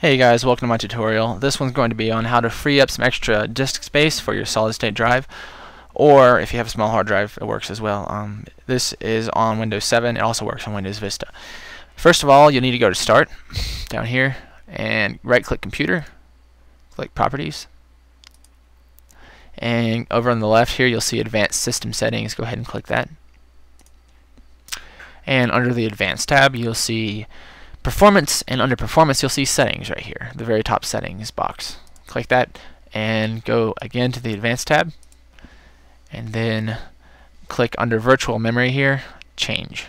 Hey guys, welcome to my tutorial. This one's going to be on how to free up some extra disk space for your solid state drive or if you have a small hard drive it works as well. Um, this is on Windows 7, it also works on Windows Vista. First of all you'll need to go to start down here and right click computer, click properties and over on the left here you'll see advanced system settings, go ahead and click that and under the advanced tab you'll see performance and under performance you'll see settings right here the very top settings box. Click that and go again to the advanced tab and then click under virtual memory here change.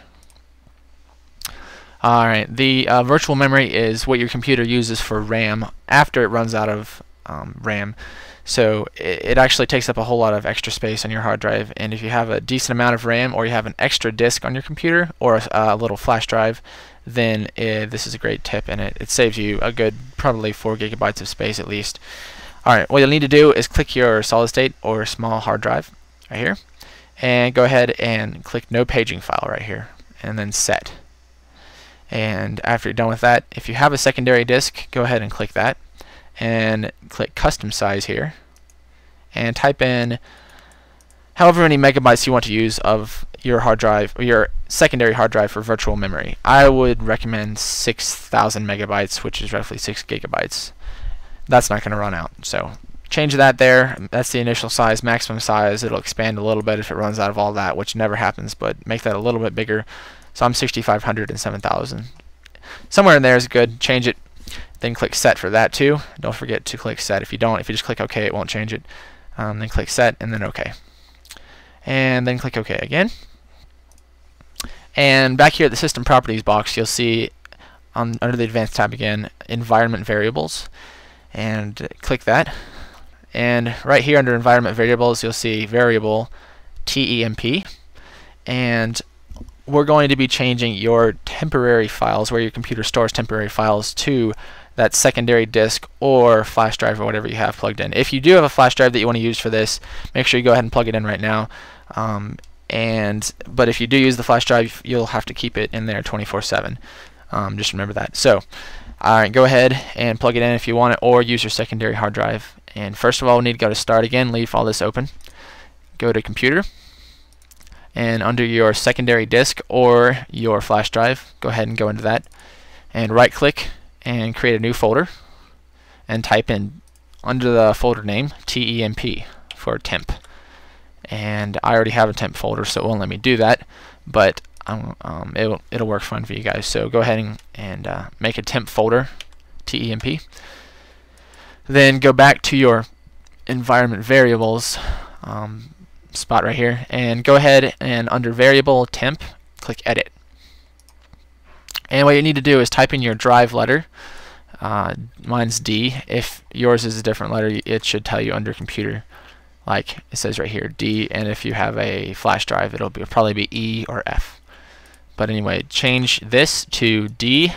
Alright the uh, virtual memory is what your computer uses for RAM after it runs out of um, RAM so it, it, actually takes up a whole lot of extra space on your hard drive. And if you have a decent amount of RAM or you have an extra disk on your computer or a, a little flash drive then uh, this is a great tip. And it, it saves you a good probably 4 gigabytes of space at least. Alright, what you'll need to do is click your solid state or small hard drive right here. And go ahead and click no paging file right here. And then set. And after you're done with that, if you have a secondary disk, go ahead and click that and click custom size here and type in however many megabytes you want to use of your hard drive or your secondary hard drive for virtual memory. I would recommend 6,000 megabytes, which is roughly 6 gigabytes. That's not going to run out. So change that there. That's the initial size, maximum size. It'll expand a little bit if it runs out of all that, which never happens, but make that a little bit bigger. So I'm 6,500 and 7,000. Somewhere in there is good. Change it. Then click set for that too. Don't forget to click set. If you don't, if you just click OK, it won't change it. Um, then click set and then OK. And then click OK again. And back here at the System Properties box, you'll see on under the Advanced tab again, Environment Variables, and click that. And right here under Environment Variables, you'll see Variable TEMP, and we're going to be changing your temporary files, where your computer stores temporary files, to that secondary disk or flash drive or whatever you have plugged in. If you do have a flash drive that you want to use for this, make sure you go ahead and plug it in right now. Um, and but if you do use the flash drive you'll have to keep it in there 24-7 um, just remember that. So alright go ahead and plug it in if you want it or use your secondary hard drive. And first of all we need to go to start again leave all this open. Go to computer. And under your secondary disk or your flash drive go ahead and go into that. And right click and create a new folder and type in under the folder name TEMP for temp. And I already have a temp folder so it won't let me do that but um, um, it'll, it'll work fine for you guys. So go ahead and, and uh, make a temp folder TEMP then go back to your environment variables um, spot right here and go ahead and under variable temp click edit and what you need to do is type in your drive letter. Uh, mine's D. If yours is a different letter it should tell you under computer. Like it says right here D and if you have a flash drive it'll be probably be E or F. But anyway change this to D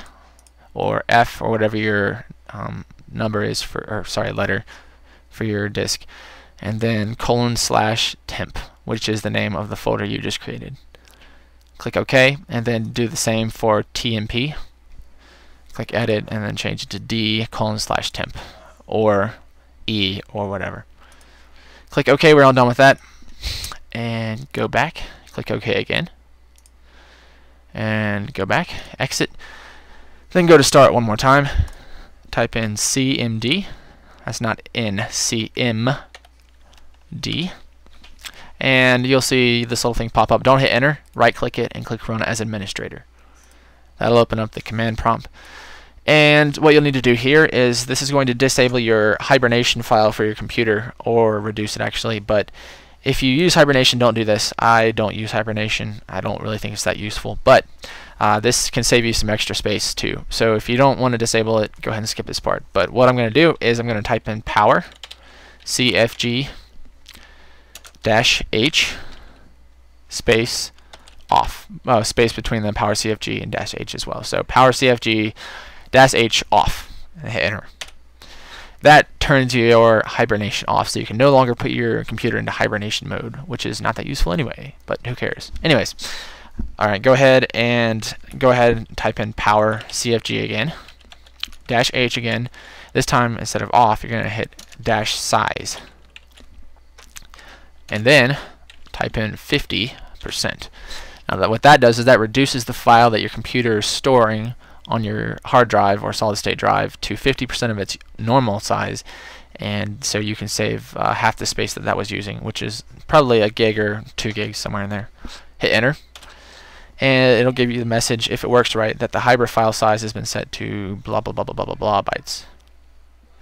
or F or whatever your um, number is for or sorry letter for your disk. And then colon slash temp which is the name of the folder you just created click OK and then do the same for TMP click edit and then change it to D colon slash temp or E or whatever Click OK, we're all done with that. And go back, click OK again. And go back, exit. Then go to start one more time. Type in CMD. That's not N, CMD. And you'll see this little thing pop up. Don't hit enter, right click it, and click run as administrator. That'll open up the command prompt. And what you'll need to do here is this is going to disable your hibernation file for your computer or reduce it actually. But if you use hibernation don't do this. I don't use hibernation. I don't really think it's that useful. But uh, this can save you some extra space too. So if you don't want to disable it go ahead and skip this part. But what I'm going to do is I'm going to type in power CFG dash H space off oh, space between the power CFG and dash H as well so power CFG dash H off and hit enter. That turns your hibernation off so you can no longer put your computer into hibernation mode, which is not that useful anyway, but who cares. Anyways, alright, go ahead and go ahead and type in power CFG again. dash H again. This time, instead of off, you're going to hit dash size. And then type in 50%. Now that what that does is that reduces the file that your computer is storing on your hard drive or solid state drive to 50% of its normal size. And so you can save uh, half the space that that was using which is probably a gig or two gigs somewhere in there. Hit enter. And it'll give you the message if it works right that the hiberfile size has been set to blah blah blah blah blah blah blah bytes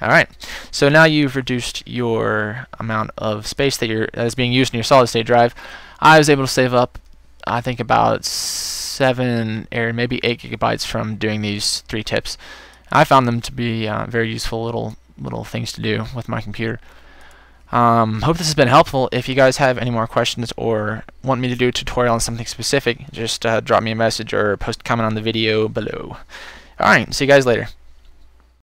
alright so now you've reduced your amount of space that, you're, that is being used in your solid state drive I was able to save up I think about seven or maybe eight gigabytes from doing these three tips. I found them to be uh, very useful little little things to do with my computer. Um, hope this has been helpful. If you guys have any more questions or want me to do a tutorial on something specific, just uh, drop me a message or post a comment on the video below. Alright, see you guys later.